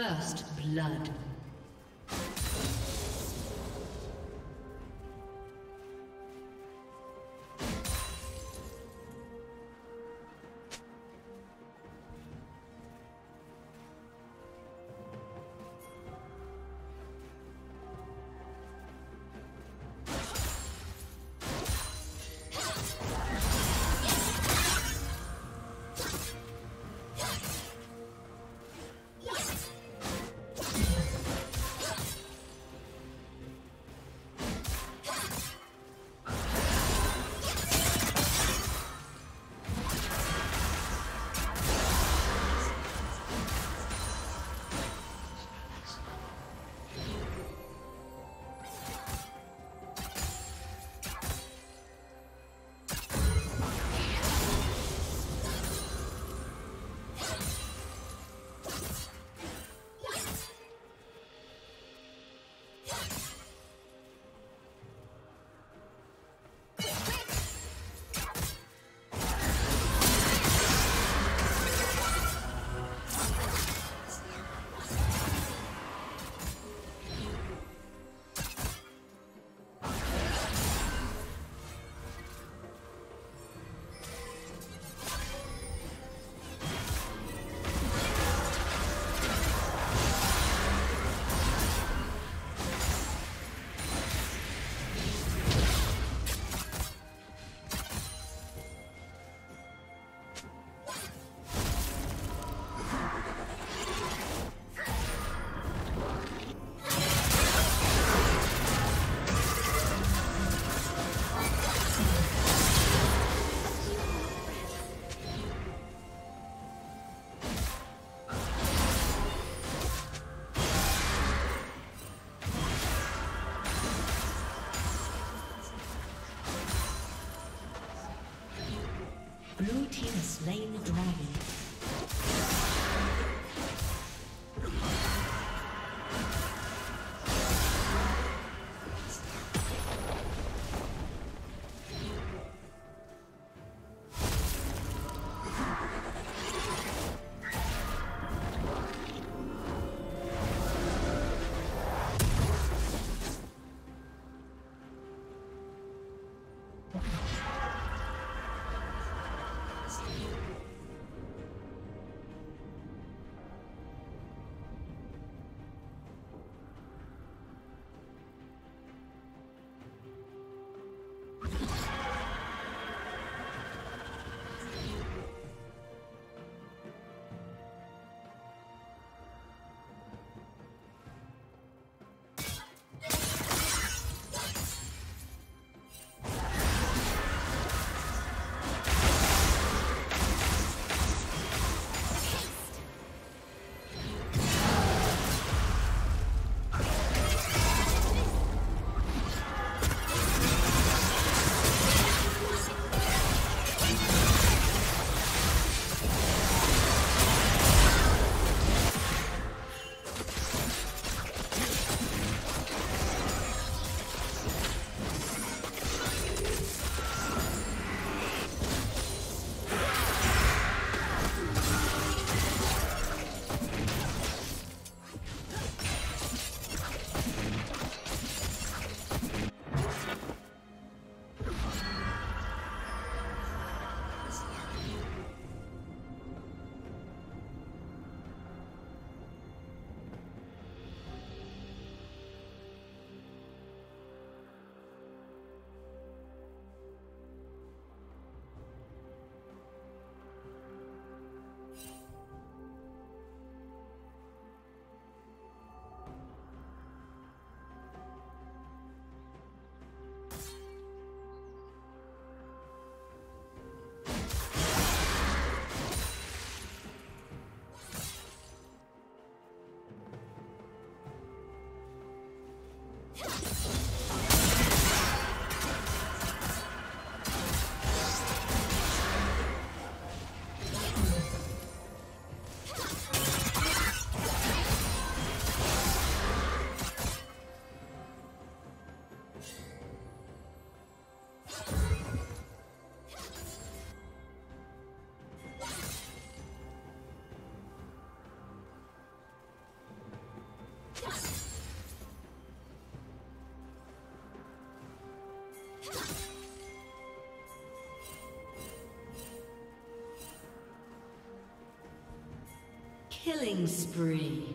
First blood. Blue team has slain the dragon. Okay. Killing spree.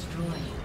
destroyed.